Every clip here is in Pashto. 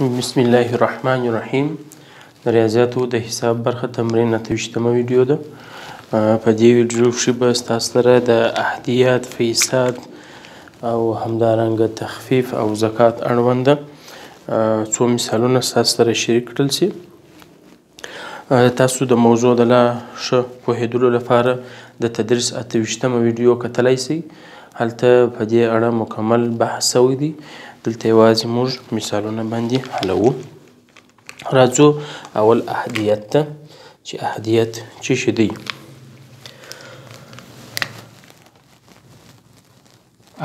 بسم الله الرحمن الرحیم د ریاضیاتو د حساب برخه تمرین اته ویشتمه ویډیو ده په دې ویډیو کښې به ستاسو سره د احدیات فیصد او همدارنګه تخفیف او زکات اړوند څو مثالونه ستاسو سره شریک کړل شي تاسو د موضوع د لا ښه پوهېدلو لپاره د تدریس اته ویشتمه ویډیو کتلای شئ، هلته په دې اړه مکمل بحث شوی دی، دلته یوازې موږ مثالونه باندې حلوو. راځو اول اهدیت ته چې اهدیت څه شي دی.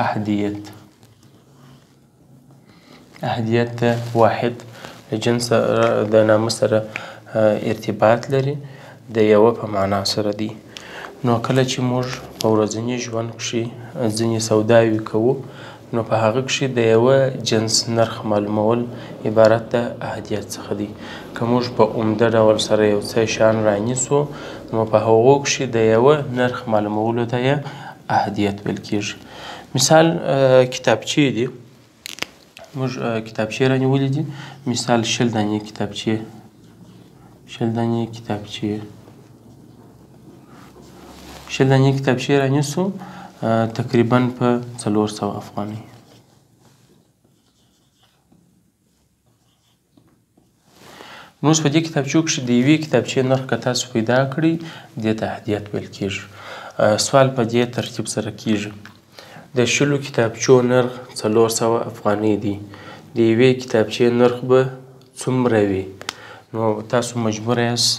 احدیت احدیت ده واحد له جنس سره د نامه سره ارتباط لري د یوه په معنا سره دی نو کله چې موږ په ورځني ژوند کښې ځینې سوداوي کوو نو په هغه کښې د یوه جنس نرخ معلومول عبارت د اهدیت څخه دی که موږ په عمده ډول سره یو څه شان رانیسو نو په هغو کښې د یوه نرخ معلومولو ته یې احدیت ویل کیږي مثال کتابچې دي موږ کتابچې رانیولې دي مثال شل دانې کتابچې شل دانې کتابچې شل دانې کتابچې رانیسو تقریبا په څلور سوه افغانۍ نو اوس په دې کتابچو کښې د یوې کتابچې نرخ که تاسو پیدا کړئ دې ته هدیت ویل کیږي سوال په دې ترتیب سره کیږي د شلو کتابچو نرخ څلور سوه افغانۍ دی د یوې کتابچې نرخ به څومره وي نو تاسو مجبور یاست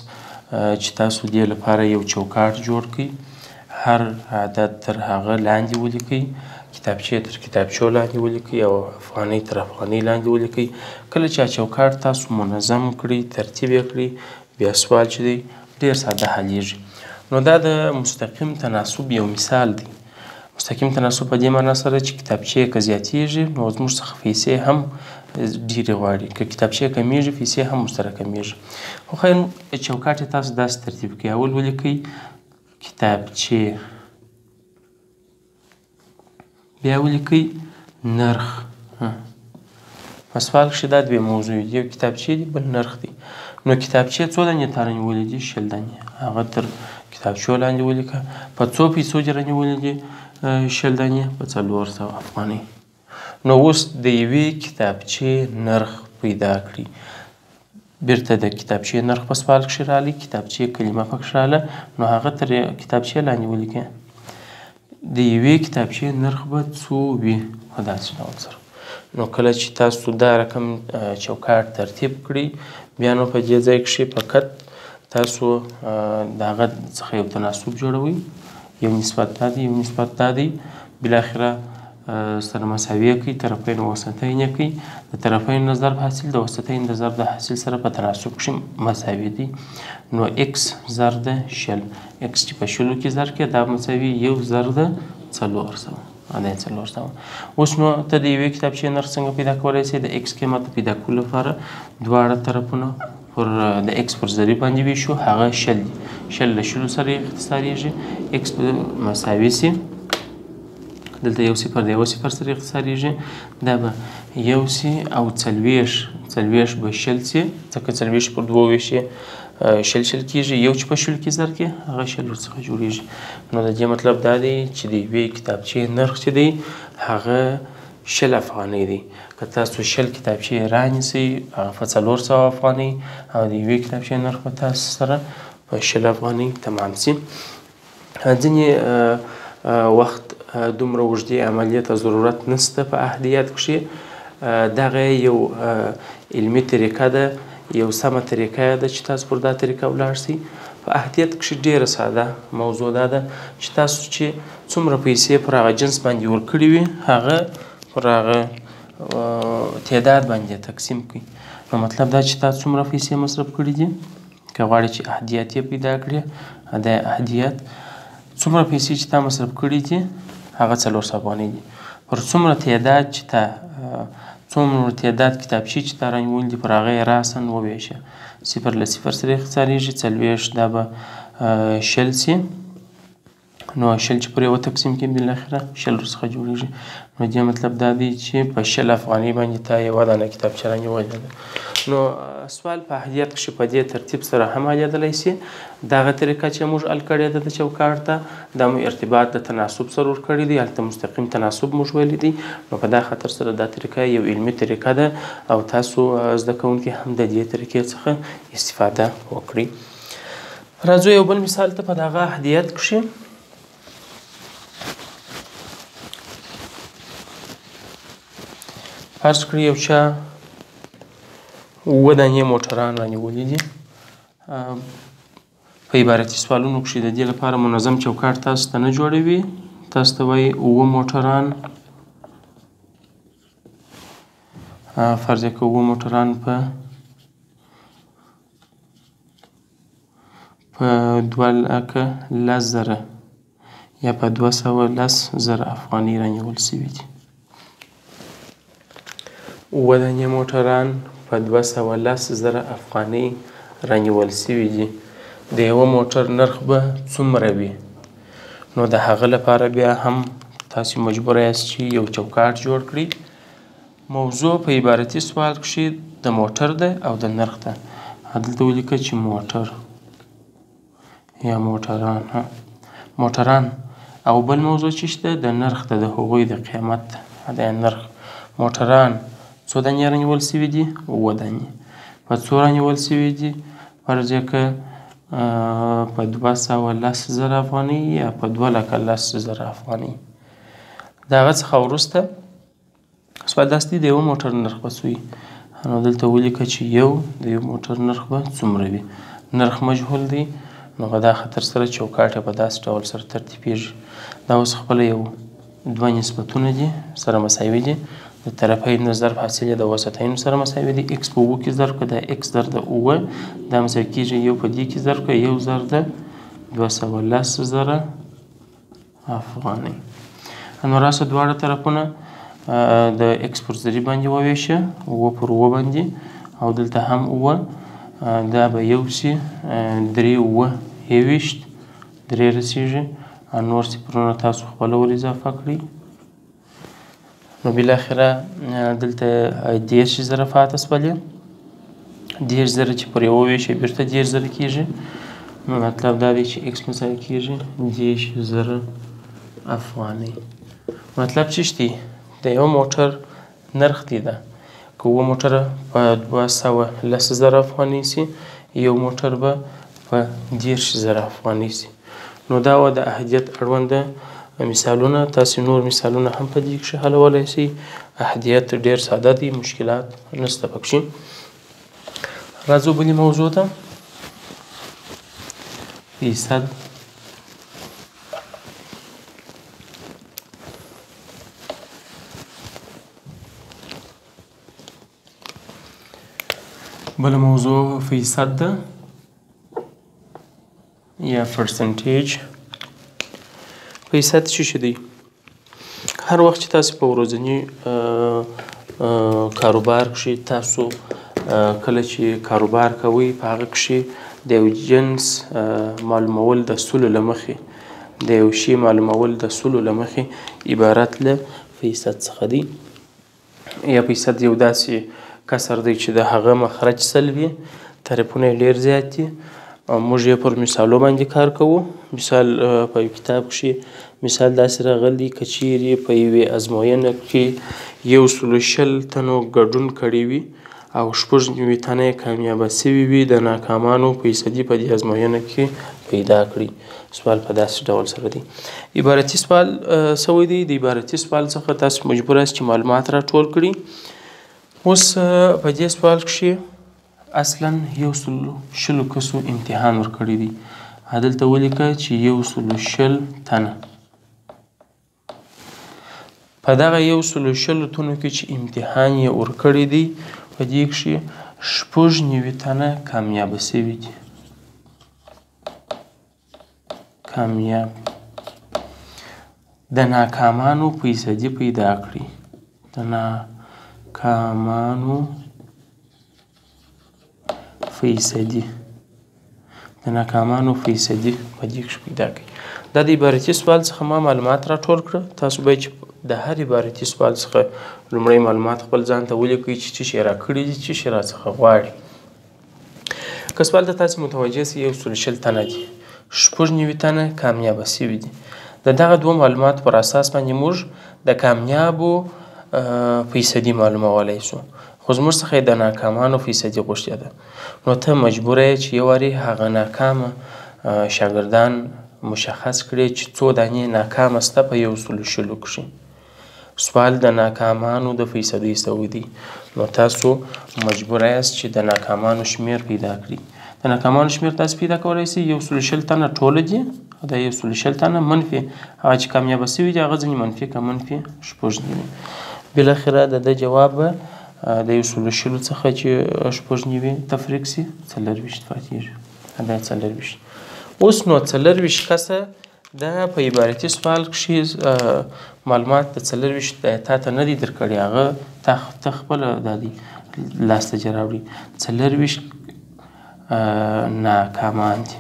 چې تاسو دې لپاره یو چوکاټ جوړ کړئ هر عدد تر هغه لاندې ولیکئ، کتابچې تر کتابچو لاندې ولیکئ او افغانۍ تر افغانۍ لاندې ولیکئ. کله چا چوکاټ تاسو منظم کړئ، ترتیب یې کړئ، بیا سوال چې دی ډېر ساده حلېږي. نو دا د مستقیم تناسب یو مثال دی. مستقیم تناسب په دې معنا سره چې کتابچې که زیاتېږي نو زموږ څخه پیسې هم ډېرې غواړي، که کتابچې کمېږي پیسې هم ورسره کمېږي. خو خیر چوکاټ یې تاسو داسې ترتیب کړئ، اول ولیکئ، کتابچې بیا ولیکئ نرخ په سوال کښې دا دوې موضوع دي یو کتابچې دي بل نرخ دي نو کتابچې څو دانې تا رانیولې دي شل دانې هغه تر کتابچو لاندې ولیکه په څو پیسو دې رانیولې دي شل دانې په څلور سوه افغانۍ نو اوس د یوې کتابچې نرخ پیدا کړي بیرته د کتابچې نرخ په سوال کښې رالی کتابچې کلمه پکښې راله نو هغه تر کتابچې لاندې ولیکه د یوې کتابچې نرخ به څو وي په داسې ډول سره نو کله چې تاسو دا رقم چوکاټ ترتیب کړئ بیا نو په دې ځای کښې فقط تاسو د هغه څخه یو تناسب جوړوي یو نسبت دا دی یو نسبت دا دی بالاخره سره مساویه کړئ، طرفین او وسطین کړئ، د طرفین د ضرب حاصل د وسطین د ضرب د حاصل سره په تناسب کښې مساوی دی نو اکس ضرب د شل اکس چې په شلو کې ضرب کې دا مساوی یو ضرب د څلور سو دا څلور سو اوس نو ته د یوې کتابچې نرخ څنګه پیدا کولای شي د اکس قیمت پیدا کولو لپاره دواړه طرفونه پر د اکس پر ضریب باندې ویشو هغه شل دي شل له شلو سره اختصاریږي اکس به مساوي سي دلته یو صفر د یو صفر سره اختصاریږي دا به یو سي او څلوېښت څلوېښت به شل سي ځکه څلوېښت پر دوو ویشي شل شل کېږي یو چې په شل کې زر کې هغه شل ورڅخه جوړېږي نو د دې مطلب دا دی چې د یوې کتابچې نرخ چې دی هغه شل افغانۍ دی که تاسو شل کتابچې رانیسئ په څلور سوه افغانۍ او د یوې کتابچې نرخ به تاسو سره په شل افغانۍ تمام سي ځینې وخت دومره اوږدې عملیې ته ضرورت نسته په اهلیت کښې دغه یو علمي طریقه ده یو سمه طریقه ده چې تاسو پر دا طریقه ولاړ شئ په اهلیت کښې ډیره ساده موضوع دا ده چې تاسو چې څومره پیسې پر هغه جنس باندې ورکړي وي هغه پر هغه تعداد باندې تقسیم کړي نو مطلب دا چې تا څومره پیسې مصرف کړي دي که غواړې چې اهدیت یې پیدا کړې دا اهدیت څومره پیسې چې تا مصرف کړي دي هغه څلور سوه افغانۍ دي پر څومره تعداد چې تا څومره تعداد کتابچې چې تا رانیولي دي پر هغه یې راساً ووېشه صفر له صفر سره یې خسارېږي څلوېښت دا به شل سي نو شل چې پر یوه تقسیم کړي بالاخره شل ورڅخه جوړېږي نو دې مطلب دا دی چې په شل افغانۍ باندې تا یوه دانه کتابچه رانیولې ده نو سوال په اهلیت کښې په دې ترتیب سره هم حلېدلی شي دغه طریقه چې موږ حل کړې ده د چوکاټ ته دا مو ارتباط د تناسب سره ور کړی دی هلته مستقیم تناسب موږ ویلی دی نو په دا خاطر سره دا طریقه یو علمي طریقه ده او تاسو زده کوونکي هم د دې طریقې څخه استفاده وکړئ راځو یو بل مثال ته په دغه احدیت کښې فرض کړئ یو چا اووه دانې موټران رانیولي دي په عبارتي سوالونو کښې د دې لپاره منظم چوکاټ تاسو ته نه جوړوي تاسو ته وایي اووه موټران فرض که اووه موټران په په دوه لاکه لس زره یا په دوه سوه لس زره افغانۍ رانیول شوي دي. وداني موټران په دوه سوه لس زره افغانۍ رانیول شوي دي. د یوه موټر نرخ به څومره وي؟ نو د هغه لپاره بیا هم تاسې مجبوره یاست چې یو چوکاټ جوړ کړئ. موضوع په عبارتي سوال کښې د موټر ده او د نرخ ده دلته ولیکه چې موټر یا موټران ها موټران او بل موضوع چې ده د نرخ ده د هغوی د قیمت د نرخ موټران څو دانې رانیول سوي دي اووه دانې په څو رانیول سوي دي فرض که په دوه سوه لس زره افغانۍ یا په دوه لکه لس زره افغانۍ د هغه څخه وروسته سوال داسی دی د یوه موټر نرخ به څوی نو دلته ولیکه چې یو د یو موټر نرخ به څومره وي نرخ مجهول دی نو په دا خاطر سره چوکاټ په داسې ډول سره ترتیبیږي دا اوس خپل یو دوه نسبتونه دي سره مساوي دي د طرفین د ضرب حاصل د وسطین سره مساوي دي x په و کې ضرب کړه د x ضرب د او دا مساوي کیږي یو په دې کې ضرب کړه یو ضرب د 210 زره افغانۍ نو راسه دواړه طرفونه د ایکس پر ذری باندې وویشه و پر و باندې او دلته هم و دا به یو سی درې و یویشت درې رسیږي نور صفرونه تاسو خپل ور اضافه کړئ نو بالاخره دلته دېرش زره پاتې شولې دېرش زره چې پر یوه ویشي بیرته دېرش زره کېږي نو مطلب دا دی چې ایکس مې ځای کېږي دېرش زره افغانۍ مطلب چې دی د یو موټر نرخ دی ده که اوه موټره په دوه سوه لس زره افغانۍ سي یو موټر به په دېرش زره افغانۍ سي نو دا و د اهدیت اړوند مثالونه تاسو نور مثالونه هم په دې کې حلولای شي اهدیت ډیر ساده دی مشکلات نشته پکې راځو بلی موضوع ته فیصد بله موضوع فیصد ده یا پرسنټیج فیصد څه شي دی هر وخت چې تاسو په ورځنی کاروبار کې تاسو کله چې کاروبار کوئ په هغه کې د یو جنس معلومول د اصولو له مخې د یو شي معلومول د سلو له مخې عبارت له فیصد څخه دی یا فیصد یو داسې کسر دی چې د هغه مخرج سل وي تعریفونه یې ډېر زیات دي او موږ یې پر مثالو باندې کار کوو مثال په یو کتاب کښې مثال داسې راغلی که چیرې په یوې ازموینه کې یو سلو شل تنو ګډون کړی وي او شپږ نوي تنه یې کامیابه شوي وي، د ناکامانو فیصدي په دې ازموینه کې پیدا کړي. سوال په داسې ډول سره دی. عبارتي سوال شوی دی، د عبارتي سوال څخه تاسو مجبور یاست چې معلومات راټول کړي. اوس په دې سوال کښې اصلا یو سل شلو کسو امتحان ورکړی دی، دلته ولیکه چې یو سل شل تنه په دغه یو سلو شلو تنو کې چې امتحان یې ورکړی دی په دې کښې شپږ نوي تنه کامیاب شوي دي کامیاب د ناکامانو فیصدي پیدا کړي د ناکامانو فیصدي د ناکامانو فیصدي په دې کښې پیدا کړئ دا د عبارتي سوال څخه ما معلومات راټول کړه تاسو به چې د هر عبارتي سوال څخه لومړی معلومات خپل ځان ته ولیکئ چې څه شی راکړي دي څه شی راڅخه غواړي که سوال ته تاسو متوجه سئ یو سل شل تنه دي شپږ نوي تنه کامیابه سوي دي د دغه دوه معلوماتو پر اساس باندې موږ د کامیابو فیصدي معلومولای شو خو زموږ څخه یې د ناکامانو فیصدي غوښتې ده، نو ته مجبوره یې چې یو واري هغه ناکامه شاګردان مشخص کړې چې څو دانې ناکامه سته په یو سلو شلو کښې. سوال د ناکامانو د فیصدۍ سوی دی، نو تاسو مجبوره یاست چې د ناکامانو شمېر پیدا کړئ. د ناکامانو شمېر تاسو پیدا کولای شئ، یو سلو شل تنه ټوله دي، او دا یو سل شل تنه منفي هغه چې کامیابه شوي دي هغه ځینې منفي که منفي شپږ نیوي بالاخره د ده جواب به د یو سل شلو څخه چې شپږ نیوي تفریق سي څلرویشت پاتېږي دا څلرویشت اوس نو څلرویشت کسه دا په عبارتي سوال کښې معلومات د څلرویشت دا تا ته نه دی درکړی هغه تا ته خپل دا دی لاسته جراوړي څلرویشت ناکامان دي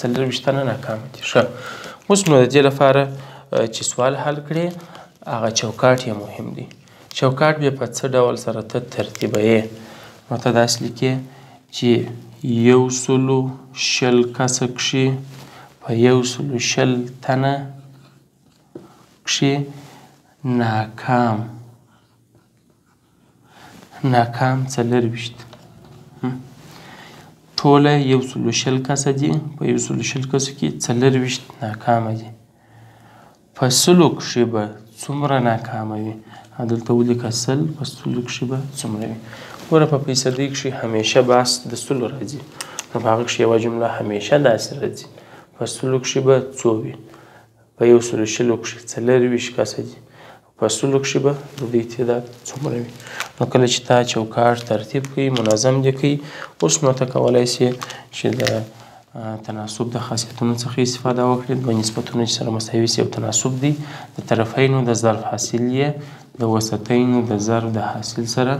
څلور ویشت تنه ناکام دي ښه اوس نو د دې لپاره چې سوال حل کړې هغه چوکاټ یې مهم دی چوکاټ به په څه ډول سره ته ترتیبوې نو ته داسې لیکې چې یو سلو شل کسه کښې په یو سلو شل تنه کښې ناکام ناکام څلرویشت ټوله یو سلو شل کسه دي په یو سلو شل کسو کې څلرویشت ناکامه دي په سلو کښې به څومره ناکامه وي دلته ولیکه سل په سلو کښې به څومره وي ګوره په فیصدۍ کښې همیشه باس د سلو راځي نو په هغه کښې یوه جمله همیشه داسې راځي په سلو کښې به څو وي په یو سلو شلو کښې څلرویشت کسه دي په اصولو کښې به د دوی تعداد څومره وي نو کله چې تا چوکاټ ترتیب کړي منظم دې کړي اوس نو ته کولای شي چې د تناسب د خاصیتونو څخه استفاده وکړي دوه نسبتونه چې سره مساوي سي او تناسب دي د طرفینو د ظرف حاصل یې د وسطینو د ظرف د حاصل سره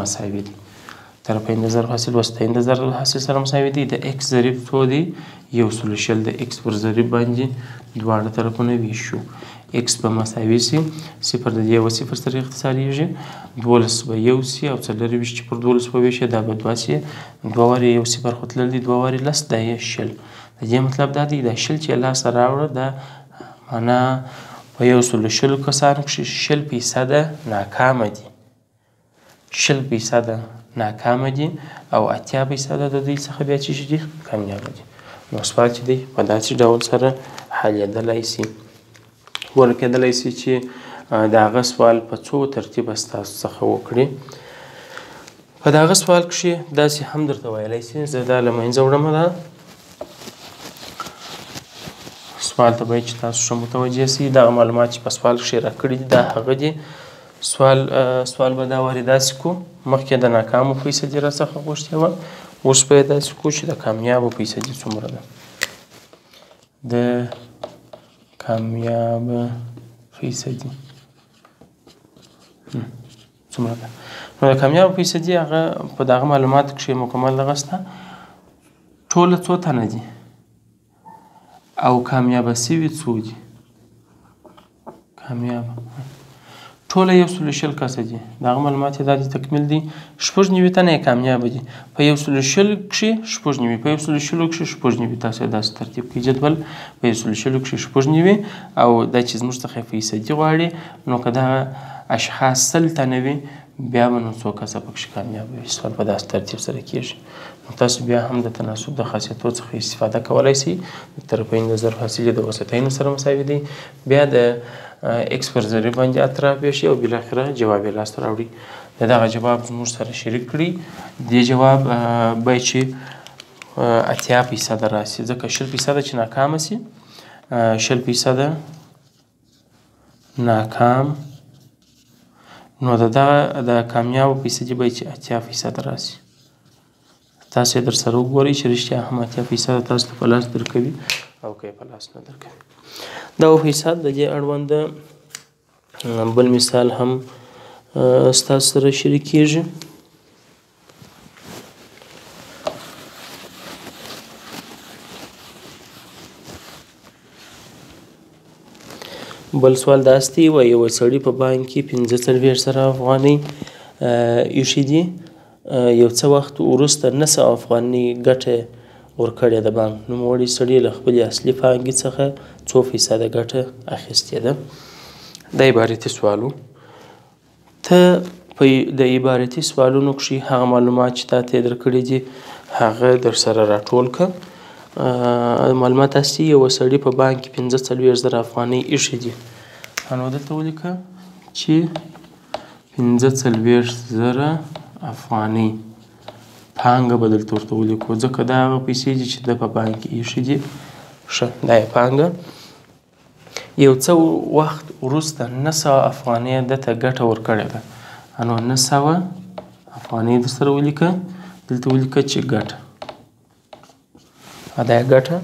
مساوي دي طرفین ضرب حاصل وسطین د ضرب حاصل سره مساوي دي د ایکس ضریب څو دی یو سلو شل د ایکس پر ضریب باندې دواړه طرفونه ویشو ایکس به مساوي سي صفر د یو صفر سره اختصاریږي دولس به یو سي او څلور ویشت پر دولس په ویشه دا به دوه سي دوه وارې یو صفر خو تلل دي دوه وارې لس دا یې شل د دې مطلب دا دی دا شل چې لاسه راوړه دا معنا په یو سلو شلو کسانو کښې شل فیصده ناکامه دي شل فیصده ناکامه دي او اتیا فیصده د دوی څخه بیا چې دي کامیابه دي نو سوال چې دی په داسې ډول سره حلېدلای سي ګوره کېدلای سي چې د هغه سوال په څو ترتیبه ستاسو څخه وکړي په دغه سوال کښې داسې هم درته ویلای سي زه دا له منځه وړم دا سوال ته باید چې تاسو ښه متوجه سي دغه معلومات چې په سوال کښې راکړي دي دا هغه دي سوال سوال به دا وری داسې کو مخکې د ناکامو فیصدي را څخه غوښتې وه اوس به یې داسې کو چې د کامیابو فیصدي څومره ده د کامیاب فیصدي څومره ده نو د کامیاب فیصدي هغه په دغه معلومات کښې مکمل دغه شته ټوله څو تنه دي او کامیابه سوي څو دي؟ کامیابه ټوله یو سلو شل کسه دي د هغه معلومات یې دا دي تکمیل دي شپږ نوي تنه یې کامیاب دي په یو سلو شل کښې شپږ نوي په یو سلو شلو کښې شپږ نوي تاسو یې داسې ترتیب کړئ جدول په یو سلو شلو کښې شپږ نوي او دا چې زموږ څخه فیصدي غواړي نو که دغه اشخاص سل تنه وي بیا به نو څو کسه پکښې کامیاب وي سوال په داسې ترتیب سره کېږي نو تاسو بیا هم د تناسب د خاصیتو څخه استفاده کولای شئ د طرفین د ضرب حاصل یې د وسطینو سره مساوي دی بیا د ایکس پر ذرې باندې اطراف ویشي او بالاخره جواب یې لاسته راوړي د دغه جواب موږ سره شریک کړي دې جواب به چې اتیا فیصده راسي ځکه شل فیصده چې ناکامه سي شل فیصده ناکام نو د دغه د کامیابو فیصدي به چې اتیا فیصد راسي تاسو در سره وګورئ چې رښتیا هم اتیا فیصد تاسو ته په لاس درکوي او که په لاس نه درکوي دا فیصد د دې اړوند بل مثال هم ستاسو سره شریکیږي بل سوال داس دی و یو سړی په بانک کې پنځه څلوېښت زره افغانۍ ایښي دي یو څه وخت وروسته نه سوه افغانۍ ګټه ورکړې ده بانک نوموړي سړي له خپلې اصلي پانګې څخه څو فیصده ګټه اخیستې ده دا عبارتي سوال و ته په د عبارتي سوالونو کښې هغه معلومات چې تا ته درکړي دي هغه درسره راټول که معلومات هستي یو سړي په بانک کې پنځه څلوېښت زره افغانۍ ایښې دي نو دلته ولیکه چې پنځه څلوېښت زره افغانۍ پانګه به دلته ورته ولیکو ځکه دا هغه پیسې دي چې د په بانک کې ایښې دي ښه دا یې پانګه یو څه وخت وروسته نه سوه افغانۍ ده ته ګټه ورکړې ده انو نه سوه افغانۍ در سره ولیکه دلته ولیکه چې ګټه دا ګټه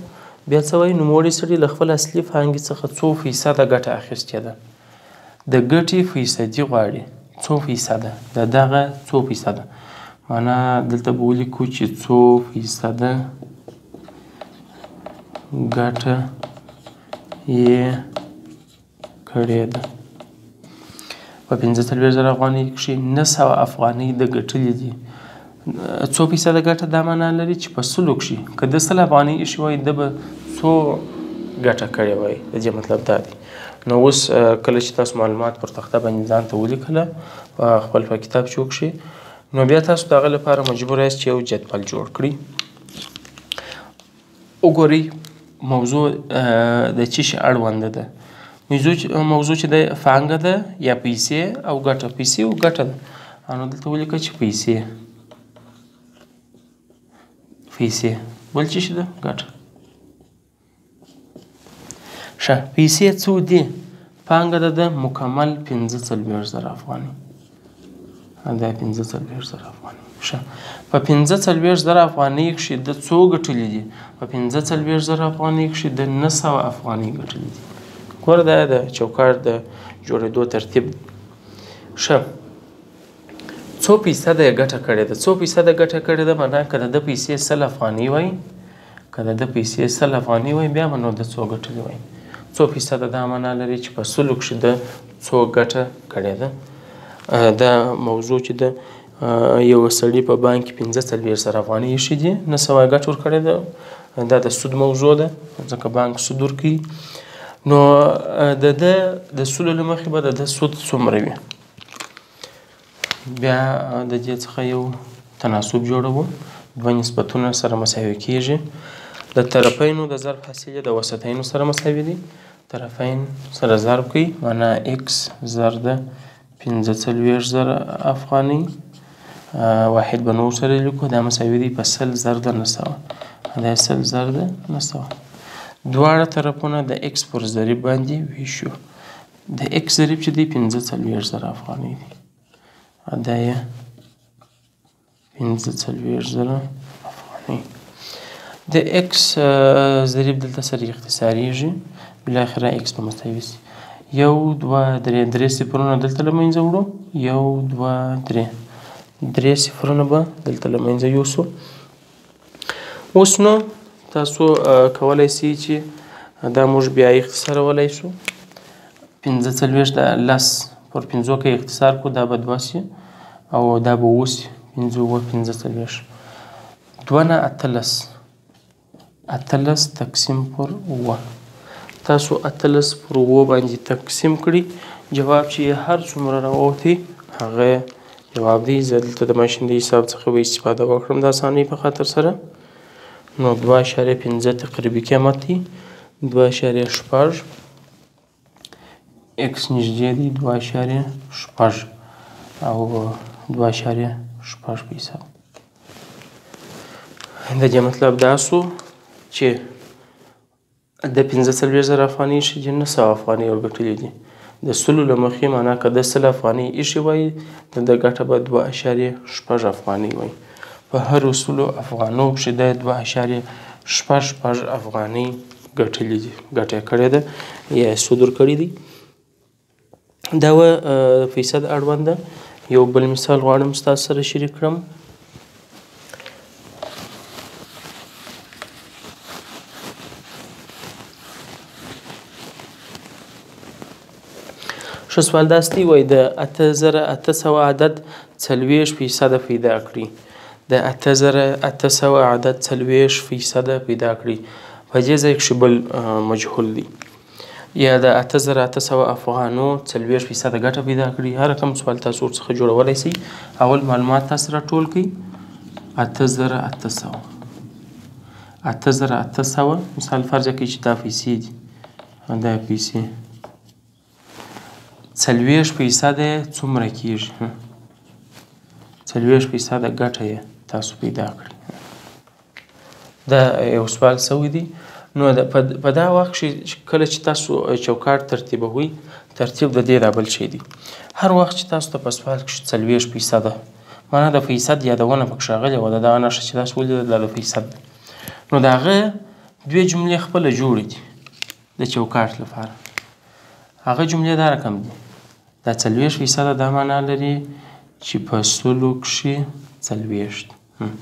بیا څه وایي نوموړي سړي له خپل اصلي پانګې څخه څو فیصده ګټه اخیستې ده د ګټې فیصدي غواړي څو فیصده د دغه څو فیصده معنا دلته به ولیکو چې څو فیصده ګټه یې کړې ده په پنځه څلوېښت زره افغانۍ کښې نه سوه افغانۍ د ګټلې دي څو فیصده ګټه دا معنا لري چې په سلو کښې که ده سل افغانۍ ایښې وای ده به څو ګټه کړې وای د دې مطلب دا دی نو اوس کله چې تاسو معلومات پر تخته باندې ځان ته ولیکله خپل په کتاب چو کښې نو بیا تاسو د هغه لپاره مجبور یاست چې یو جدول جوړ کړئ وګورئ موضوع د څه شي اړوند ده موضوع چې ده فانګه ده یا پیسې او ګټه پیسې او ګټه ده نو دلته ولیکه چې پیسې پیسې بل څه شي ده ګټه ښه پیسې څو دي؟ پانګه د ده مکمل پنځه څلوېښت زره افغانۍ دا پنځه څلوېښت زره افغانۍ ښه په پنځه څلوېښت زره افغانۍ کښې د څو ګټلې دي په پنځه څلوېښت زره افغانۍ کښې د نه سوه افغانۍ ګټلې دي ګوره دا د چوکاټ د جوړېدو ترتیب دی ښه څو فیصده یې ګټه کړې ده څو فیصده ګټه کړې ده معنا که د ده پیسې سل افغانۍ وای که د ده پیسې سل افغانۍ وای بیا به نو ده څو ګټلې وای څو فیصده دا معنا لري چې په سلو کښې ده څو ګټه کړې ده دا موضوع چې ده یو سړي په بانک کې پنځه څلوېښت زره افغانۍ ایښې دي نه سوای ګټ ورکړې ده دا د سود موضوع ده ځکه بانک سود ورکوي نو د ده د سلو له مخې به د ده سود څومره وي بیا د دې څخه یو تناسب جوړوو، دوه نسبتونه سره مساوي کېږي، د طرفینو د ضرب حاصل یې د وسطینو سره مساوي دی، طرفین سره ضرب کړئ، معنا ایکس زر ده پنځه څلوېښت زره افغانۍ، واحد به نور سره لیکو، دا مساوي دی په سل زر ده نه سوه، دا یې سل زر ده نه سوه. دواړه طرفونه د ایکس پر ضریب باندې ویشو، د ایکس ضریب چې دی پنځه څلوېښت زره افغانۍ دی دا یې پنځه څلوېښت زره افغانۍ د ایکس ضریب دلته سره اختصاریږي بالاخره ایکس په مساوي سي یو دوه درې درې صفرونه دلته له منځه وړو یو دوه درې درې صفرونه به دلته له منځه یوسو اوس نو تاسو کولای شئ چې دا موږ بیا اختصارولای شو پنځه څلوېښت دا لس پر پنځو که اختصار کو دا به دوه شي او دا به اوس پنځه اووه پنځه څلوېښت دوه نه اتلس اتلس تقسیم پر اووه تاسو اتلس پر اووه باندې تقسیم کړي جواب چې هر څومره راووتی هغه جواب دی زه دلته د ماشین د حساب څخه به استفاده وکړم د اسانۍ په خاطر سره نو دوه اشاریه پنځه تقریبي قیمت دی دوه اشاریه شپږ ایکس نږدې دی دوه اشاریه شپږ او دوه اشاریه شپږ په حساب د دې مطلب دا سو چې ده پنځه څلوېښت زره افغانۍ ایښې دي نه سوه افغانۍ ورګټلې دي د سلو له مخې معنا که ده سل افغانۍ ایښې وای د ده ګټه به دوه اشاریه شپږ افغانۍ وای په هرو سلو افغانو کښې ده دوه اشاریه شپږ شپږ افغانۍ ګټلې دي ګټه یې کړې ده یا یې سود ورکړی دی. دا وه فیصد اړوند یو بل مثال غواړم ستاسو سره شریک کړم ښه سوال داستی وای د 8800 عدد 40 فیصد پیدا کړی د 8800 عدد 40 فیصد پیدا کړی په دې ځای کښې بل مجهول دی. یا د اته زره اته سوه افغانو څلوېښت فیصده ګټه پیدا کړي هر رقم سوال تاسو ورڅخه جوړولی سئ اول معلومات تاسو راټول کړئ اته زره اته سوه اته زره اته سوه مثال فرض کړئ چې دا پیسې دي دا پیسې څلوېښت فیصده یې څومره کېږي څلوېښت فیصده ګټه یې تاسو پیدا کړئ دا یو سوال سوی دی نو په دا وخت کښې کله چې تاسو چوکاټ ترتیبوئ ترتیب د دې دا بل شی دی هر وخت چې تاسو ته په سوال کښې څلوېښت فیصده مانا د فیصد یادونه پکښې راغلې وه د دغه نښه چې تاسو ولیده دا د فیصد ده نو د هغه دوې جملې خپله جوړې دي د چوکاټ لپاره هغه جملې دا رقم دي دا څلوېښت فیصده دا مانا لري چې په سلو کښې څلوېښت هم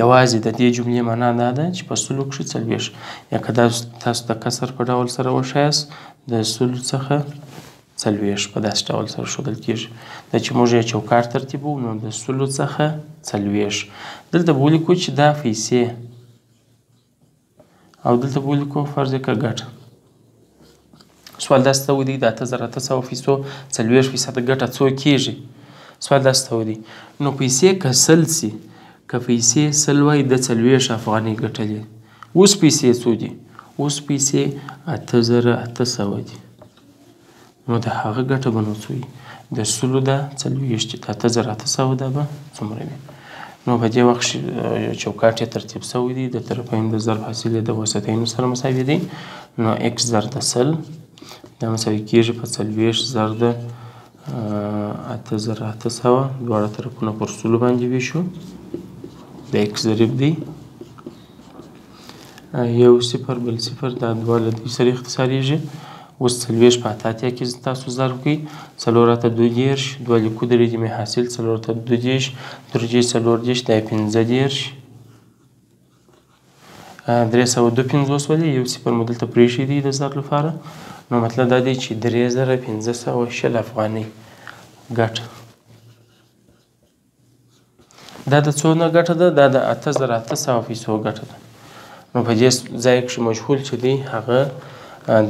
یوازې د دې جملې معنا دا ده چې په سلو کښې څلوېښت یا که دا تاسو د کسر په ډول سره وښایاست د سلو څخه څلوېښت په داسې ډول سره ښودل کېږي دا چې موږ یې چوکاټ ترتیبو نو د سلو څخه څلوېښت دلته به ولیکو چې دا پیسې او دلته بولی کو فرض که ګټ سوال داسته ودی د اته زره اته سوه فیصو څلوېښت فیصده ګټه څو کېږي سوال داسته ودی نو پیسې که سل سي که پیسې سل وای د څلوېښت افغانۍ ګټلې اوس پیسې څو دي اوس پیسې اته زره اته سوه دي نو د هغه ګټه به نو څو وي؟ د سلو دا څلوېښت چې د اته زره اته سوه دا به څومره وي؟ نو په دې وخت کښې چوکاټ یې ترتیب سوی دی د طرفین د ضرب حاصل یې د وسطینو سره مساوي دی نو اکس ضرب سل دا مساوي کیږي په څلوېښت ضرب اته زره اته سوه دواړه طرفونه پر سلو باندې ویشو د اکس ضریب دی یو صفر بل صفر دا دوه له دوی سره اختصاریږي اوس څلوېښت په اته اتیا کې تاسو ضرب کړئ څلور اته دوه دېرش دوه لیکو درې دې مې حاصل څلور اته دوه دېرش درې دېرش څلور دېرش دا یې پنځه دېرش درې سوه دوه پنځوس ولې یو صفر مو دلته پرېښی دی د ضرب لپاره نو مطلب دا دی چې درې زره پنځه سوه شل افغانۍ ګټه دا د څونه ګټه ده دا د 8800 پیسو ګټه ده نو په دې ځای کې مجهول چې دی هغه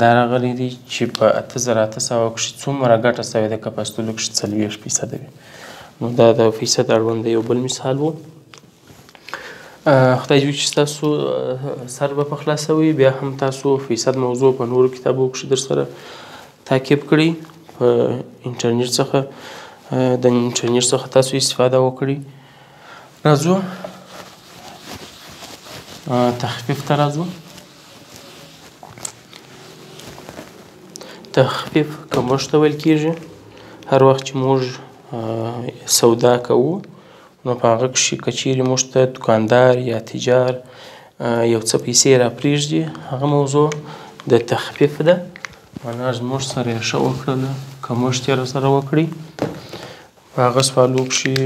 دا راغلی دی چې په 8800 کې څومره ګټه سوې ده که په استولو کې 40 فیصد وي نو دا د فیصد اړوند یو بل مثال وو خدای دې چې تاسو سر به په خلاصوي بیا هم تاسو فیصد موضوع په نورو کتابو کې در سره تعقیب کړی په انټرنیټ څخه د انټرنیټ څخه تاسو استفاده وکړي راځو تخفیف ته راځو تخفیف کمښت ته ویل کیږي هر وخت چې موږ سودا کوو نو په هغه کښې که چېرې موږ ته دوکاندار يا تجار يو څه پيسې را پرېږدي هغه موضوع د تخفيف ده. مانا زموږ سره يې ښه وکړله که موږ تې را سره وکړي په هغه سوالو کښې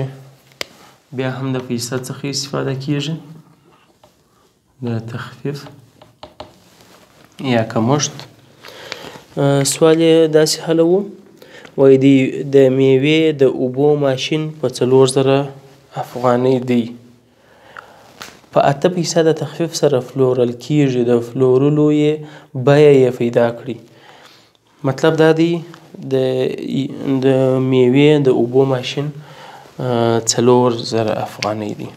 بيا هم د پيسه څخه استفاده کېږي د تخفیف یا کمښت سوال یې داسې حلوو وایي دی د میوې د اوبو ماشین په څلور زره افغانۍ دی په اته پیسه د تخفیف سره فلورل کیږي د فلورلو یې بیه یې پیدا کړي مطلب دا دی د د میوې د اوبو ماشین څلور زره افغانۍ دی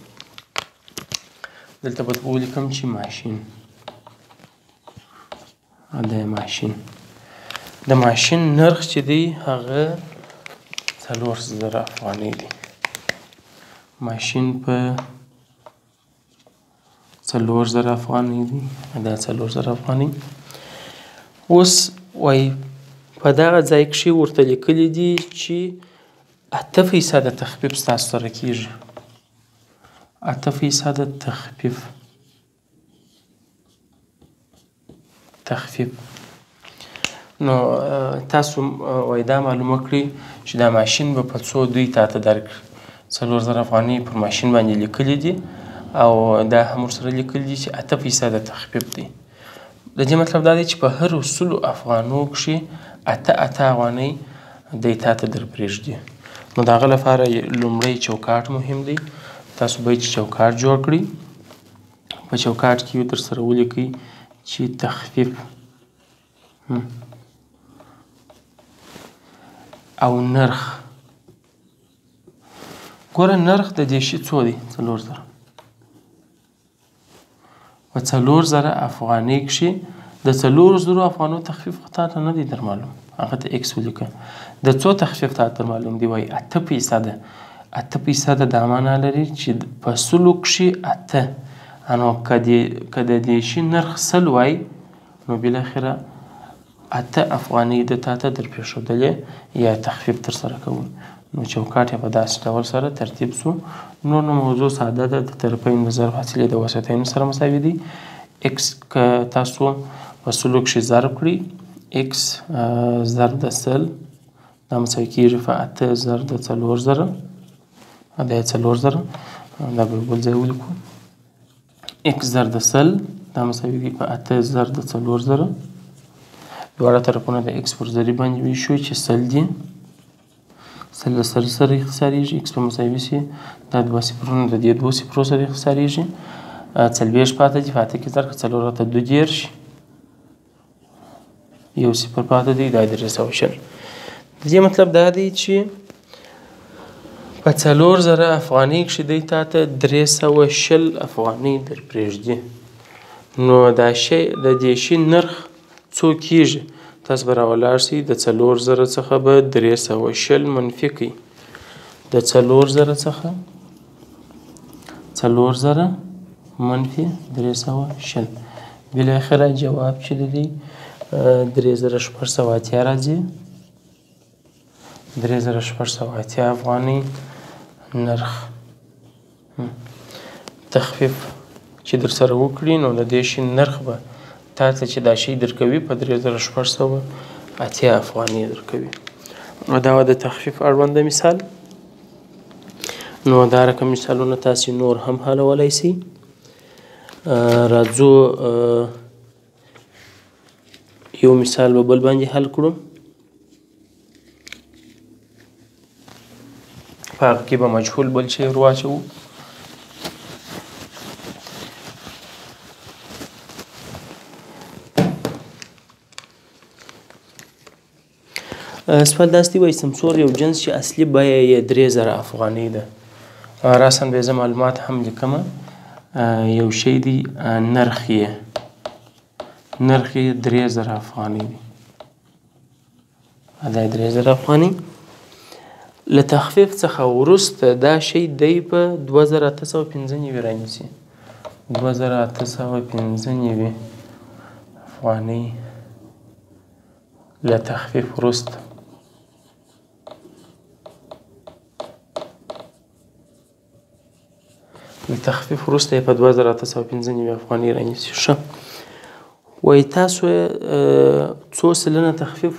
دلته به ولیکم چې ماشین د ماشین د ماشین نرخ چې دی هغه څلور زره افغانۍ دی ماشین په څلور زره افغانۍ دی دا څلور زره افغانۍ اوس وایي په دغه ځای کښې ورته لیکلي دي چې اته فیصده تخفیف ستاسو سره کېږي اته فیصده تخفیف تخفیف نو تاسو وای دا معلومه کړئ چې دا ماشین به په څو دوی تاته درکړي څلور زره افغانۍ پر ماشین باندې لیکلي دي او دا هم ورسره لیکلي دي چې اته فیصده تخفیف دی د دې مطلب دا دی چې په هرو سلو افغانو کښې اته اته افغانۍ دی تاته در پرېږدي نو د هغه لپاره لومړی چوکاټ مهم دی تاسو باید چې چوکاټ جوړ کړئ په چوکاټ کې یو در سره ولیکئ چې تخفیف او نرخ ګوره نرخ د دې شي څو دی څلور زره په څلور زره افغانۍ کښې د څلور زرو افغانو تخفیف خو تاته نه دی در معلوم هغه ته ایکس ولیکه د څو تخفیف تاته در معلوم دی وای اته فیصده اته فیصده دا معنا لري چې په سلو کښې اته انو که د دې شي نرخ سل وای نو بالاخره اته افغانۍ د تاته در پېښودلې یا تخفیف تر سره کوو نو چوکاټ یې په داسې ډول سره ترتیب شو نور نو موضوع ساده ده د طرفین د ضرب حاصلې د وسطین سره مساوي دي ایکس که تاسو په سلو کښې ضرب کړي ایکس ضرب د سل دا مساوي کېږي په اته ضرب د څلور زره دا یې څلور زره دا به بل ځای ولیکو اکس ضرب سل دا مساوي کېږي په اته ضرب څلور زره دواړه طرفونه د اکس پر ضریب باندې ویشو چې سل دي سل له سل سره اختصاریږي اکس په مساوي شي دا دوه صفرونه د دې دوو صفرو سره اختصاریږي څلوېښت پاتې دي په اته کې ضرب که څلور راته دوه دېرش یو صفر پاتې دی دا درې سوه شل د دې مطلب دا دی چې په څلور زره افغانۍ کښې دی تا ته درې سوه شل افغانۍ در پرېږدي نو دا شی د دې شي نرخ څو کېږي تاسو به راولاړ شئ د څلور زره څخه به درې سوه شل منفي کړئ د څلور زره څخه څلور زره منفي درې سوه شل بالاخره جواب چې د دې درې زره شپږ سوه اتیا راځي درې زره شپږ سوه اتیا افغانۍ نرخ تخفیف چې در سره وکړي نو د دې شي نرخ به تا ته چې دا شی درکوي په درې زره شپږ سوه اتیا افغانۍ درکوي نو دا د تخفیف اړوند مثال نو دا رقم مثالونه تاسو نور هم حلولای شئ راځو یو مثال به بل باندې حل کړو په هغه کې به مجهول بل شی ور واچوو سوال داسې دی وایي سمسور یو جنس چې اصلي بیه یې درې زره افغانۍ ده راساً به یې زه معلومات هم لیکم یو شی دی نرخ یې نرخ یې درې زره افغانۍ دی دا یې درې زره افغانۍ له تخفیف څخه وروسته دا شی دی په دوه زره اته سوه پنځه نوي رانیسي دوه زره اته سوه پنځه نوي افغانۍ له تخفیف وروسته له تخفیف وروسته په 2995 افغانۍ رانیسي ښه وای تاسو څو سلنه تخفیف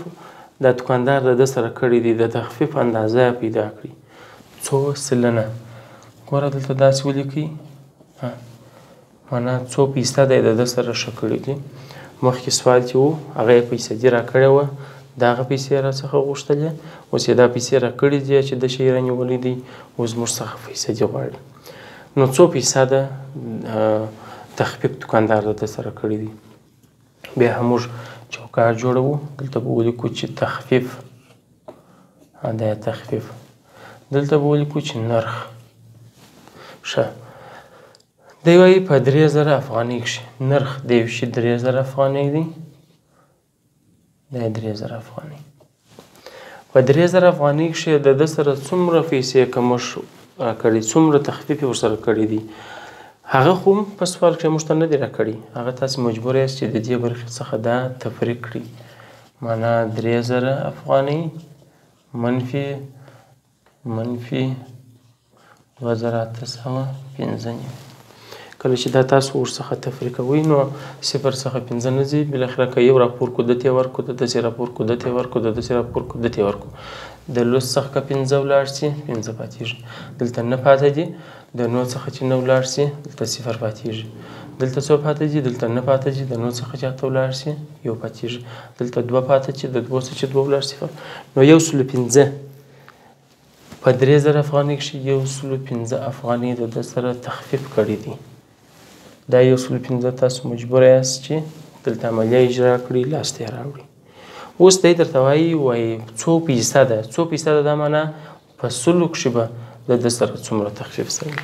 د دکاندار د سره کړی دی د تخفیف اندازه پیدا کړی څو سلنه ګوره دلته داسې ولیکئ منه څو پیسته دی دده سره ښه کړی دی مخکی سوال چی وو هغه یی پیسدی راکړی وه داغه پیسی راڅخه غوښتلی اوس یی دا پیسی راکړی دی چی دشه یی رانیولی دی اوس زموږ څخه فیسدی غواړی نو څو پیسه ده تخفیق دکاندار دده سره کړی دی بیا هم موږ چوکاټ جوړوو دلته به ولیکو چی تخفیف دا تخفیف دلته به ولیکو چی نرخ ښه دی وایي په درې زره افغانۍ کښې نرخ دیو شي درې زره افغانۍ دی دا درې زره افغانۍ په درې زره افغانۍ کښې د ده سره څومره پیسې کمښ راکړي څومره تخفیف یې ورسره کړی دی هغه خو په سوال کښې موږ ته نه دی راکړي هغه تاسې مجبور یاست چې د دې برخې څخه دا تفریق کړي معنا درې زره افغانۍ منفي منفي دوه زره اته سوه پنځه نیم کله چې دا تاسو ورڅخه تفریق کوئ نو صفر څخه پنځه نه ځي بالاخره که یو راپور کو دته ورکو د داسې راپور کو دته ورکو د داسې راپور کو دته ورکو د لوس څخه که پنځه ولاړ سي پنځه پاتېږي دلته نه پاته دي د نو څخه چې نه ولاړ سي دلته صفر پاتېږي دلته څو پاته دي دلته نه پاته دي د نو څخه چې اته ولاړ سي یو پاتېږي دلته دوه پاته چې د دوه څخه چې دوه ولاړ صفر نو یو سل پنځه په درې زره افغانۍ کښې یو سلو پنځه افغانۍ د ده سره تخفیف کړی دی دا یو سلو پنځه تاسو مجبور یاست چې دلته عملیه اجرا کړی لاس ته راوړي اوس دی درته وایي وایي څو پیسه ده څو پیسه ده دا معنا په سلو کښې به د ده سره څومره تخفیف سوی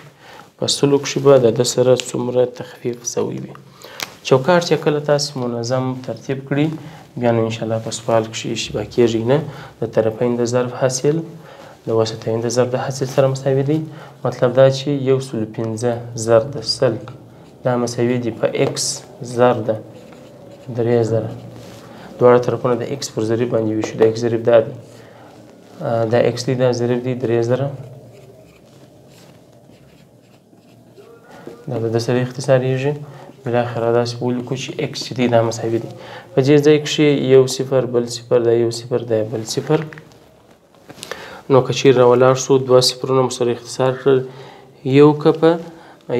په سلو کښې به د ده سره څومره تخفیف سوی وي چوکاټ چې کله تاسو منظم ترتیب کړي بیا نو انشاءالله په سوال کښې اشتباه کېږي نه د طرفین د ضرب حاصل د وسطین د ضرب د حاصل سره مساوي دی مطلب دا چې یو سل پنځه ضرب د سل دا مساوي دي په ایکس ضرب د درې زره دواړه طرفونه د ایکس پر ضریب باندې ویشو د ایکس ضریب دا دی دا ایکس دی دا ضریب دی درې زره دا به درسره اختصاریږي بالاخره داسې ولیکو چې اکس چې دی دا مساوي دی په دې ځای کښې یو صفر بل صفر دا یو صفر دا بل صفر نو که چیرې راولاړ شو دوه صفرونه مو سره اختصار کړل یو که په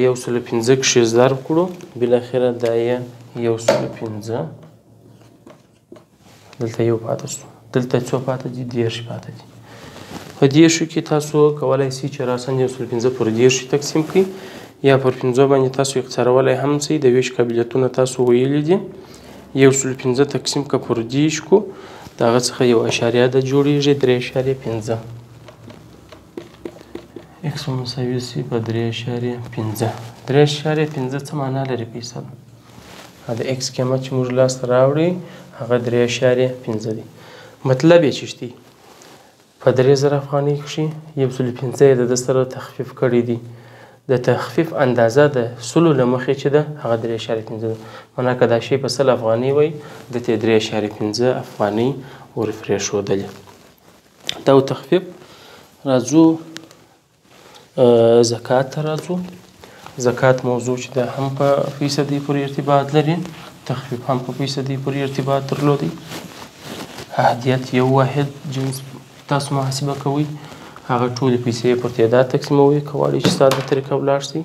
یو سلو پنځه کښې ضرب کړو بالاخره دا یې یو سلو پنځه دلته یو پاتې شو دلته څو پاتې دي دیرش پاتې دي په دیرشو کې تاسو کولای شئ چې راساً یو سل پنځه پر دیرش تقسیم کړئ یا پر پنځو باندې تاسو اقتصارولی هم شئ د ویش قابلیتونه تاسو ویلي دي یو سل پنځه تقسیم که پر دیرش کو د هغه څخه یو اشاریه د جوړیږي درې اشاریه پنځه ایکس مساوي سی په درې اشاریه پنځه درې اشاریه پنځه څه معنا لري په حساب د ایکس قیمت چې موږ لاس ته راوړي هغه درې اشاریه پنځه دی مطلب یې چشتي په درې زره افغانۍ کښې یو سل پنځه یې د ده سره تخفیف کړی دی د تخفیف اندازه د سلو له مخې چې ده هغه درې اشاریه پنځه ده منا که دا شی په سل افغانۍ وای د ته درې اشاریه پنځه افغانۍ ورپرېښودلې دا تخفیف راځو زکات ته راځو زکات موضوع چې دا هم په فیصدي پورې ارتباط لري تخفیف هم په فیصدي پورې ارتباط درلودي اهدیت یو واحد جنس تاسو محاسبه کوئ هغه ټولې پیسې پر تعداد تقسیموي کولی چې ساده طریقه ولاړ شي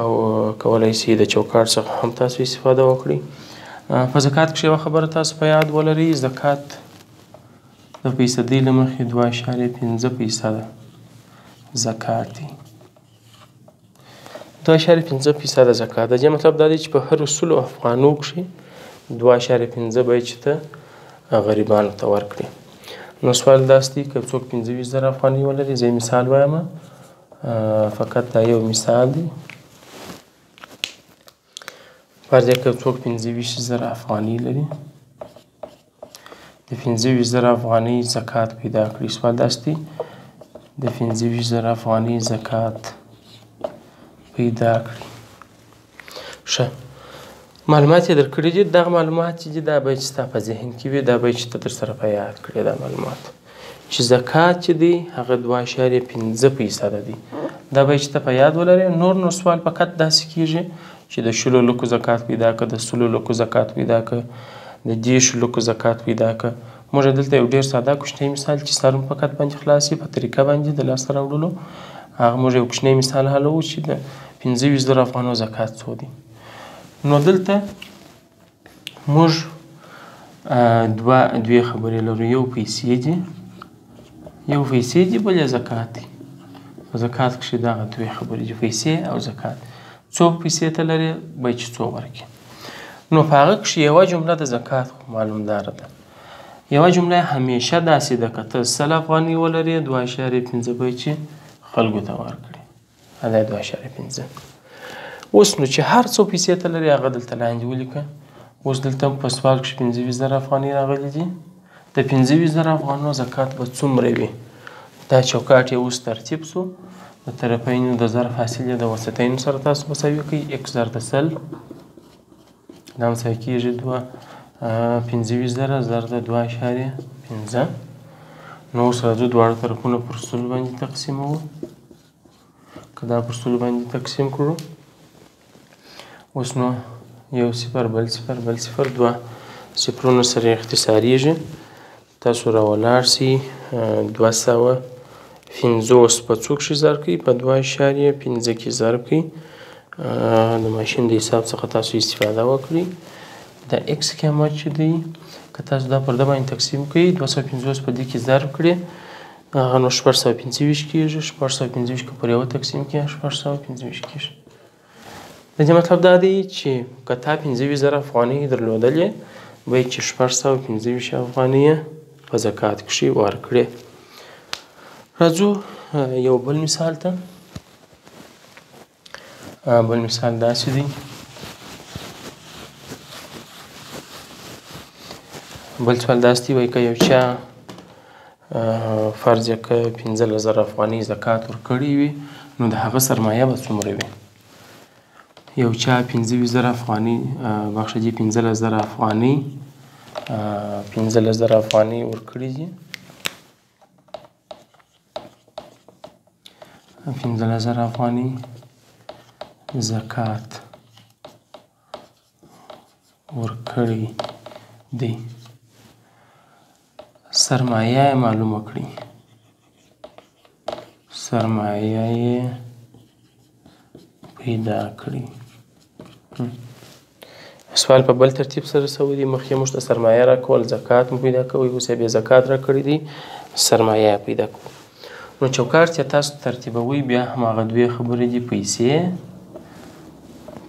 او کولی شي د چوکاټ څخه هم تاسو استفاده وکړئ په زکات کې یوه خبره تاسو په یاد ولرئ زکات د فیصدۍ له مخې دوه اشاریه پنځه فیصده زکات دی دوه اشاریه پنځه فیصده زکات دی مطلب دا دی چې په هر سلو افغانو کښې دوه اشاریه پنځه به یې چې ته غریبانو ته ورکړې نو سوال داس دی که څوک پنځه ویشت زره افغانۍ ولري زه مثال وایم فقط دا یو مثال دی فرض که څوک پنځه ویشت زره افغانۍ لري د پنځه ویشت زره افغانۍ زکات پیدا کړي سوال داسې دی د پنځه ویشت زره افغانۍ زکات پیدا کړي ښه معلومات یې درکړي دي دغه معلومات چې دي دا باید ستا په ذهن کې وي دا باید چې ته درسره په یاد کړې دا معلومات چې زکات چې دی هغه دوه اشاریه پنځه فیصده دی دا به چې ته په یاد ولرې نور نور سوال فقط داسې کېږي چې د شلو لکو زکات پیدا که د سلو لکو زکات پیدا که د دېرشو لکو زکات پیدا که موږ دلته یو ډېر ساده کوچنی مثال چې سر مو فقط باندې خلاص په طریقه باندې د لاسته راوړلو هغه موږ یو کوچنی مثال حلوو چې د پنځه ویشت زره افغانو زکات څو دی نو دلته موږ دوه دوې خبرې لرو یو پیسې دي یو پیسې دي بل یې زکات دی په زکات کښې دغه دوې خبرې دي پیسې او زکات څو پیسې ته لرې به چې څو ورکې نو په هغه کښې یوه جمله د زکات خو معلوم داره ده یوه جمله همیشه داسې ده که ته سل افغانۍ ولرې دوه اشاریه پنځه به چې خلکو ته ورکړې عدد دوه اعشاریه پنځه اوس نو چې هر څو پیسې ته لري هغه دلته لاندې ولیکه اوس دلته په سوال کې پنځه ویشت زره افغانۍ راغلي دي د پنځه ویشت زره افغانو زکات به څومره وي دا چوکاټ یې اوس ترتیب سو د طرفینو د ظرف حاصل یې د وسطینو سره تاسو مساوي کوي اکس ضرب سل دا مساوي کېږي دوه پنځه ویشت زره زر د دوه اشاریه پنځه نو اوس راځو دواړه طرفونه پر سل باندې تقسیموو که دا پر سل باندې تقسیم کړو اوس نو یو صفر بل صفر بل صفر دوه صفرونه سره اختصاریږي تاسو را ولاړ سی دوه سوه پنځوس په څو کښې ضرب کړئ په دوه اشاریه پنځه کښې ضرب کړئ د ماشین د حساب څخه تاسو استفاده وکړي د ایکس قیمت چې دی که تاسو دا پر د باندې تقسیم کړئ 250 په دې کې ضرب کړئ هغه نو 425 کېږي 425 که پر یو تقسیم کړئ 425 کېږي د دې مطلب دا دی چې که تا پنځه ویشت زره افغانۍ درلودلې باید چې شپږ سوه او پنځه ویشت افغانۍ یې په زکات کښې ورکړې راځو یو بل مثال ته بل مثال داسې دی بل سوال داسې دی وایي که یو چا فرض یه که پنځلس زره افغانۍ زکات ورکړی وی نو د هغه سرمایه به څومره وی یو چا پنځه ویشت زره افغانۍ بخښه جي پنځلس زره افغانۍ پنځلس زره افغانۍ ورکړي دي پنځلس زره افغانۍ زکات ورکړي دي سرمایه یې معلومه کړي سرمایه یې پیدا کړي سوال په بل ترتیب سره سوی دی مخکې موږ ته سرمایه راکول زکات مو پیدا کوي اوس یې بې زکات راکړي دي سرمایه پیدا کوي نو چوکاټ چې تاسو ترتیبوئ بیا هم هغه دوې خبرې دي پیسې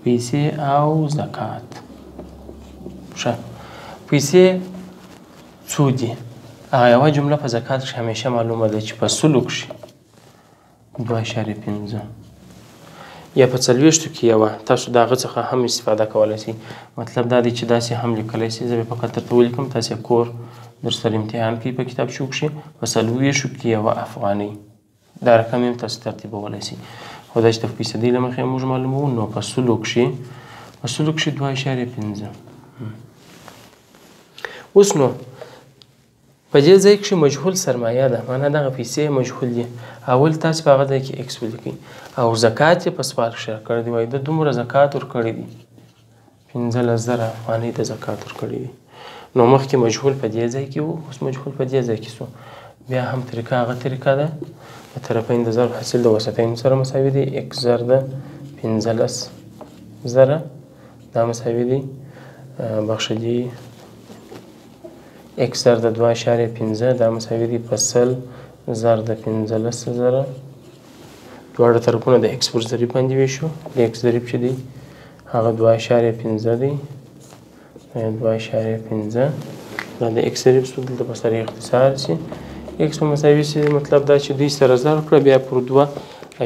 پیسې او زکات ښه پیسې څو دي هغه یوه جمله په زکات کښې همیشه معلومه ده چې په سلو کښې دوه اشاریه پنځه یا په څلوېښتو کې یوه تاسو د هغه څخه هم استفاده کولای شئ مطلب دا دی چې داسې هم لیکلی شئ زه به فقط درته ولیکم تاسې کور در سره امتحان کوي په کتابچو کښې په څلوېښتو کې یوه افغانۍ دا رقم هم تاسو ترتیبولی شئ خو دا چې د فیصدۍ له مخې موږ معلوموو نو په سلو کښې په سلو کښې دوه اشاریه پنځه اوس نو په دې ځای کښې مجهول سرمایه ده معنی دغه پیسې مجهول دي اول تاسې په هغه ځای کې ایکس ولیکئ او زکات یې په سوال کښې راکړی دی وایي ده دومره زکات ورکړی دی پنځلس زره افغانۍ ته زکات ورکړی دی نو مخکې مجهول په دې ځای کې وو اوس مجهول په دې ځای کې سو بیا هم طریقه هغه طریقه ده د طرفین د ضرب حاصل د وسطین سره مساوي دی ایکس زر ده پنځلس زره دا مساوي دی بخښه دي اکسر د دوه اشاریه پنځه دا مساوي دي په سل زر د پنځلس زره دواړه طرفونه د اکس پر ضریب باندې ویشو د اکس ضریب چې دی هغه دوه اشاریه پنځه دی دوه اشاریه پنځه دا د اکس ضریب سو دلته په سره اختصار سي اکس په مساوي سي مطلب دا چې دوی سره ضرب کړه بیا پر دوه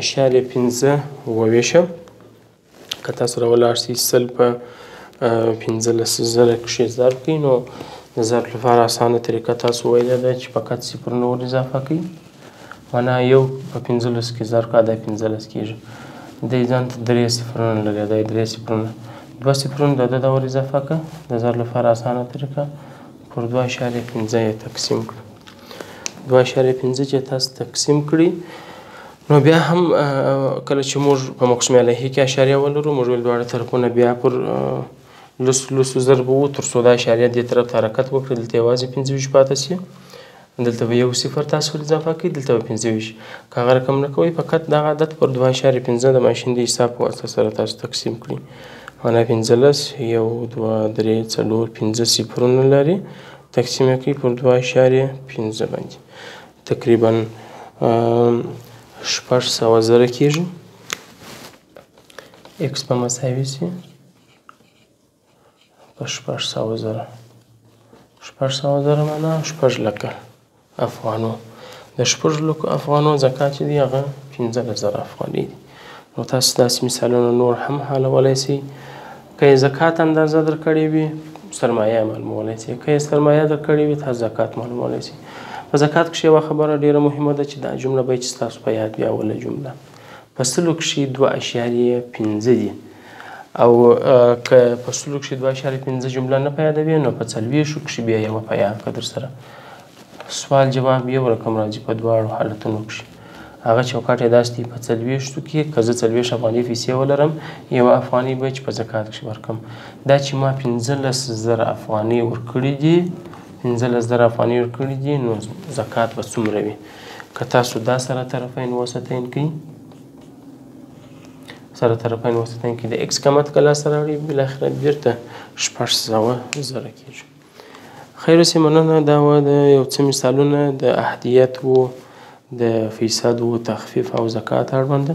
اشاریه پنځه وویشم که تاسو را ولاړ شئ سل په پنځلس زره کښې ضرب کړئ نو د ضرب لپاره اسانه طریقه تاسو ویلی ده چې فقط صفر نور اضافه کړئ معنا یو په پنځلس کې ضرب کړه دا پنځلس کېږي دی ځان ته درې صفرونه لري دا درې صفرونه دوه صفرونه د ده دور اضافه کړه د ضرب لپاره اسانه طریقه پر دوه اشاریه پنځه یې تقسیم کړه دوه اشاریه پنځه چې تاسو تقسیم کړئ نو بیا هم کله چې موږ په مقسم علیه کې اشاریه ولرو موږ ویل دواړه طرفونه بیا پر لس لسو ضرب وو تر څو دا اشاریه دې طرف ته حرکت وکړي دلته یوازې پنځه ویشت پاتې شي دلته به یو صفر تاسو ولې اضافه کړئ دلته به پنځه ویشت که هغه رقم نه کوئ فقط دغه عدد پر دوه اشاریه پنځه د ماشین د حساب په واسطه سره تاسو تقسیم کړئ معنا پنځلس یو دوه درې څلور پنځه صفرونه لري تقسیم یې کړئ پر دوه اشاریه پنځه باندې تقریبا شپږ سوه زره کېږي ایکس به مساوي سي په شپږ سوه زره شپږ سوه زره معنا شپږ لکه افغانو د شپږ لکو افغانو زکات چې دی هغه پنځلس زره افغانۍ دي نو تاسو داسې مثالونه نور هم حالولی سئ که یې زکات اندازه درکړې وي سرمایه معلومولی سي که یې سرمایه درکړې وي تاسو زکات معلومولی سي په زکات کښې یوه خبره ډیره مهمه ده چې دا جمله به چې تاسو په یاد بیا اوله جمله په سلو کښې دوه اشاریه پنځه دي او که په سلو کښې دوه اشاریه پنځه جمله نه په یادوي نو په څلوېښو کښې بیا یوه په یاد که در سره سوال جواب یو رقم راځي په دواړو حالتونو کښې هغه چوکاټ یې داسې دی په څلوېښتو کې که زه څلوېښت افغانۍ پیسې ولرم یوه افغانۍ به چې په زکات کښې ورکم دا چې ما پنځلس زره افغانۍ ورکړي دي پنځلس زره افغانۍ ورکړي دي نو زکات به څومره وي که تاسو دا سره طرفین وسطین کوي سره طرفین وسطین کې د ایکس قیمت کله سره وړي بل اخر بیرته شپږ سوه زره کېږي خیر اوسې مننه دا و د یو څه مثالونه د احدیت وو د فیصد وو تخفیف او زکات اړوند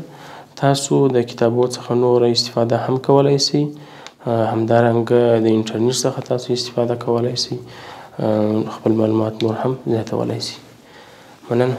تاسو د کتابو څخه نور استفاده هم کولای شئ همدارنګه د انټرنیټ څخه تاسو استفاده کولای شئ خپل معلومات نور هم زیاتولای شئ مننه